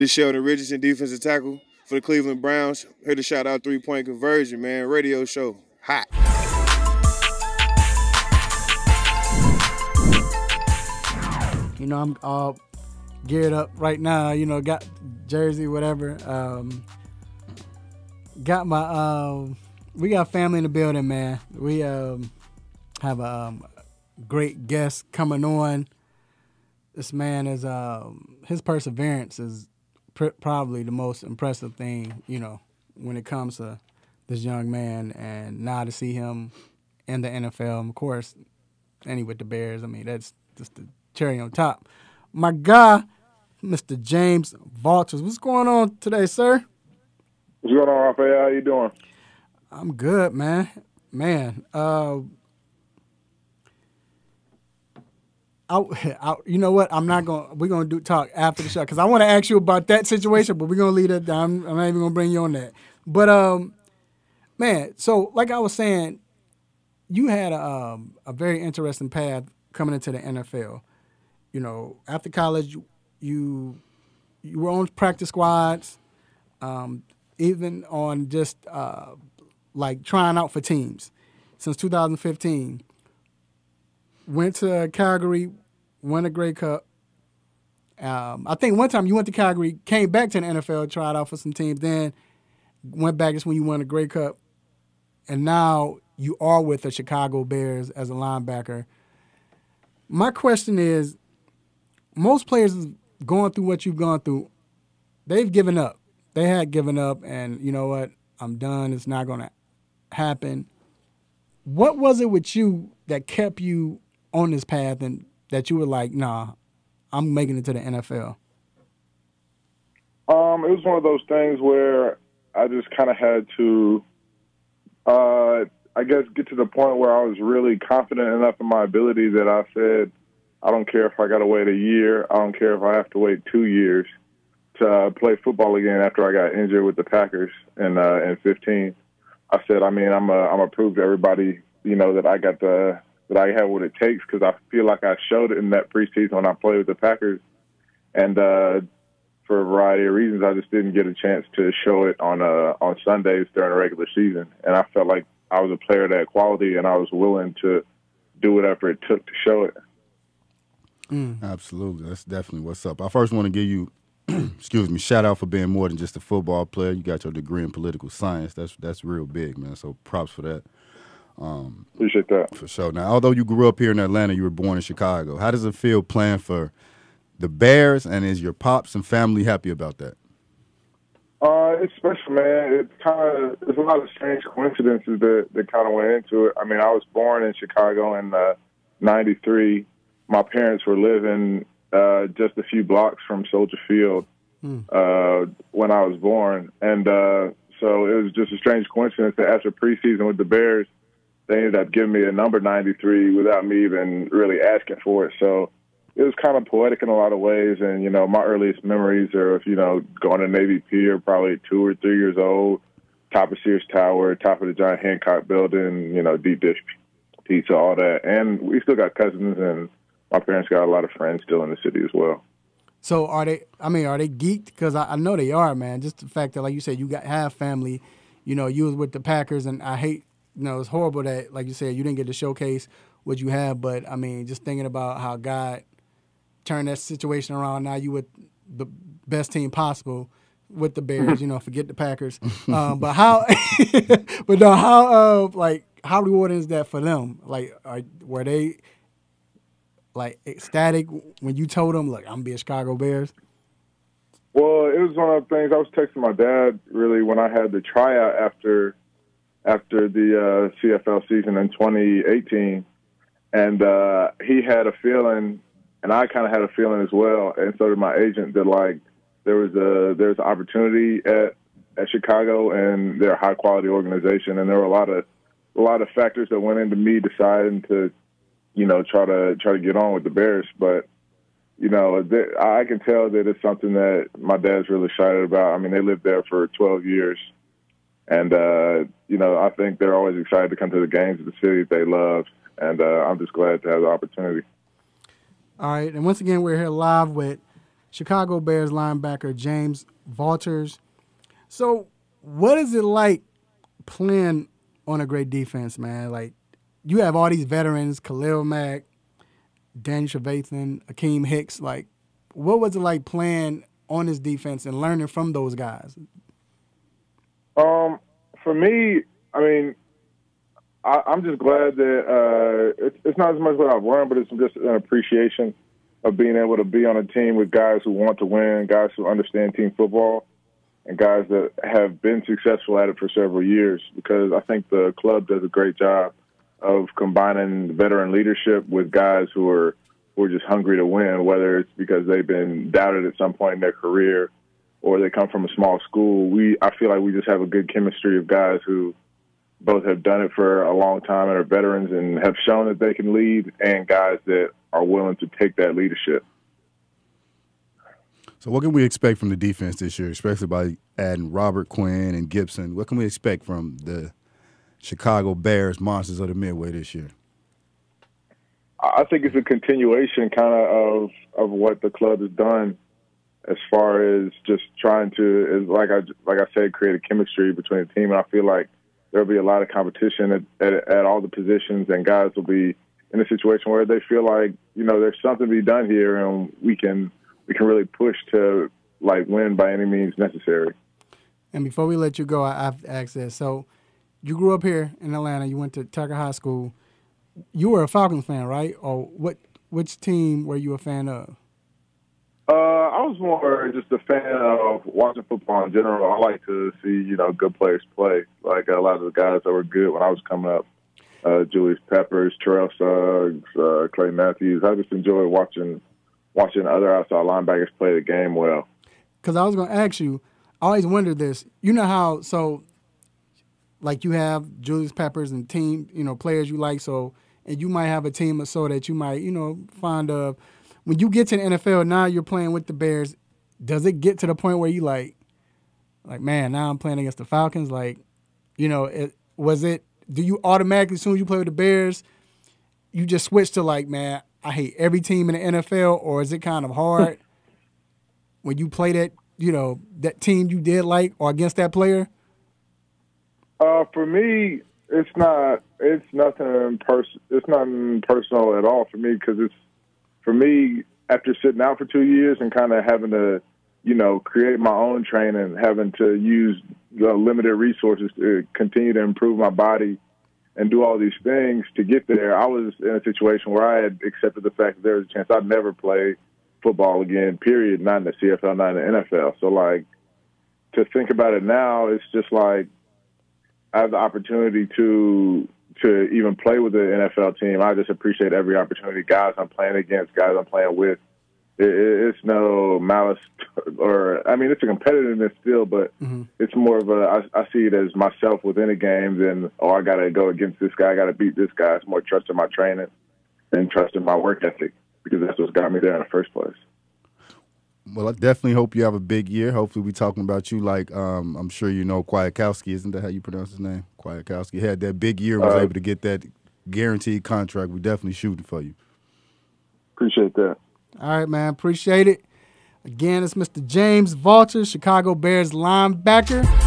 This Sheldon Richardson, defensive tackle for the Cleveland Browns. Here to shout out three point conversion, man. Radio show. Hot. You know, I'm all geared up right now. You know, got jersey, whatever. Um, got my. Um, we got family in the building, man. We um, have a um, great guest coming on. This man is um, his perseverance is pr- probably the most impressive thing, you know, when it comes to this young man. And now to see him in the NFL, of course, and he with the Bears. I mean, that's just the cherry on top. My guy, Mr. James Vaughters. What's going on today, sir? What's going on, Rafael? How you doing? I'm good, man. Man, uh, I, I, you know what? I'm not gonna. We're gonna do talk after the show because I want to ask you about that situation, but we're gonna leave that down. I'm not even gonna bring you on that. But um, man, so like I was saying, you had a um, a very interesting path coming into the NFL. You know, after college, you you were on practice squads, um, even on just uh, like trying out for teams since 2015. Went to Calgary, won a Grey Cup. Um, I think one time you went to Calgary, came back to the NFL, tried out for some teams, then went back. That's when you won a Grey Cup, and now you are with the Chicago Bears as a linebacker. My question is, most players going through what you've gone through, they've given up. They had given up, and you know what? I'm done. It's not going to happen. What was it with you that kept you on this path and that you were like, nah, I'm making it to the NFL? Um, it was one of those things where I just kind of had to, uh, I guess, get to the point where I was really confident enough in my ability that I said, I don't care if I got to wait a year. I don't care if I have to wait two years to uh, play football again after I got injured with the Packers in uh, in 15. I said, I mean, I'm a, I'm prove to everybody, you know, that I got the that I have what it takes because I feel like I showed it in that preseason when I played with the Packers, and uh, for a variety of reasons, I just didn't get a chance to show it on uh, on Sundays during the regular season, and I felt like I was a player of that quality, and I was willing to do whatever it took to show it. Mm. Absolutely, that's definitely what's up. I first want to give you excuse me, shout out for being more than just a football player. You got your degree in political science. That's that's real big, man. So props for that. Um, Appreciate that. For sure. Now, although you grew up here in Atlanta, you were born in Chicago. How does it feel playing for the Bears, and is your pops and family happy about that? Uh, it's special, man. It's kind of there's a lot of strange coincidences that that kind of went into it. I mean, I was born in Chicago in '93. Uh, My parents were living uh, just a few blocks from Soldier Field hmm. uh, when I was born, and uh, so it was just a strange coincidence that after preseason with the Bears, they ended up giving me a number 93 without me even really asking for it. So it was kind of poetic in a lot of ways. And, you know, my earliest memories are of, you know, going to Navy Pier, probably two or three years old, top of Sears Tower, top of the John Hancock building, you know, deep dish pizza, all that. And we still got cousins and my parents got a lot of friends still in the city as well. So are they? I mean, are they geeked? Because I, I, know they are, man. Just the fact that, like you said, you got have family. You know, you was with the Packers, and I hate. You know, it's horrible that, like you said, you didn't get to showcase what you have. But I mean, just thinking about how God turned that situation around. Now you with the best team possible with the Bears. you know, forget the Packers. Um, but how? but no, how? Uh, like, how rewarding is that for them? Like, are, were they? like ecstatic when you told them, "Look, I'm gonna be a Chicago Bears"? Well, it was one of the things I was texting my dad really when I had the tryout after after the uh, CFL season in 2018, and uh, he had a feeling, and I kind of had a feeling as well, and so did my agent that like there was a there's an opportunity at at Chicago, and they're a high quality organization, and there were a lot of a lot of factors that went into me deciding to you know, try to try to get on with the Bears. But you know, I can tell that it's something that my dad's really excited about. I mean, they lived there for 12 years, and uh, you know, I think they're always excited to come to the games of the city that they love, and uh, I'm just glad to have the opportunity. All right, and once again, we're here live with Chicago Bears linebacker James Vaughters. So, what is it like playing on a great defense, man? Like, you have all these veterans, Khalil Mack, Daniel Trevathan, Akiem Hicks. Like, what was it like playing on this defense and learning from those guys? Um, for me, I mean, I, am just glad that uh, it's, it's not as much what I've learned, but it's just an appreciation of being able to be on a team with guys who want to win, guys who understand team football, and guys that have been successful at it for several years. Because I think the club does a great job of combining veteran leadership with guys who are who are just hungry to win, whether it's because they've been doubted at some point in their career or they come from a small school. We I feel like we just have a good chemistry of guys who both have done it for a long time and are veterans and have shown that they can lead, and guys that are willing to take that leadership. So, what can we expect from the defense this year, especially by adding Robert Quinn and Gipson? What can we expect from the Chicago Bears monsters of the Midway this year? I think it's a continuation, kind of, of of what the club has done, as far as just trying to, like I like I said, create a chemistry between the team. And I feel like there'll be a lot of competition at, at, at all the positions, and guys will be in a situation where they feel like you know there's something to be done here, and we can we can really push to like win by any means necessary. And before we let you go, I have to ask this. So, you grew up here in Atlanta. You went to Tucker High School. You were a Falcons fan, right? Or what? Which team were you a fan of? Uh, I was more just a fan of watching football in general. I like to see, you know, good players play. Like a lot of the guys that were good when I was coming up, uh, Julius Peppers, Terrell Suggs, uh, Clay Matthews. I just enjoy watching watching other outside linebackers play the game well. Because I was going to ask you, I always wondered this. You know how so, like you have Julius Peppers and team, you know, players you like. So, and you might have a team or so that you might, you know, find of when you get to the NFL now, you're playing with the Bears. Does it get to the point where you like, like man, now I'm playing against the Falcons? Like, you know, it, was it? Do you automatically as soon as you play with the Bears, you just switch to like, man, I hate every team in the NFL, or is it kind of hard when you play that, you know, that team you did like or against that player? Uh, for me, it's not. It's nothing personal. It's nothing personal at all for me because it's for me, after sitting out for two years and kind of having to, you know, create my own training, having to use the limited resources to continue to improve my body and do all these things to get there, I was in a situation where I had accepted the fact that there was a chance I'd never play football again, period, not in the CFL, not in the NFL. So, like, to think about it now, it's just like I have the opportunity to to even play with the NFL team. I just appreciate every opportunity. Guys I'm playing against, guys I'm playing with. It, it's no malice, or I mean, it's a competitiveness still, but mm-hmm. it's more of a. I, I see it as myself within a game than oh, I got to go against this guy, I got to beat this guy. It's more trust in my training and trust in my work ethic because that's what's got me there in the first place. Well, I definitely hope you have a big year. Hopefully, we talking about you like um, I'm sure you know Kwiatkoski. Isn't that how you pronounce his name? Kwiatkoski had that big year, was uh, able to get that guaranteed contract. We definitely shooting for you. Appreciate that. All right, man. Appreciate it. Again, it's Mr. James Vaughters, Chicago Bears linebacker.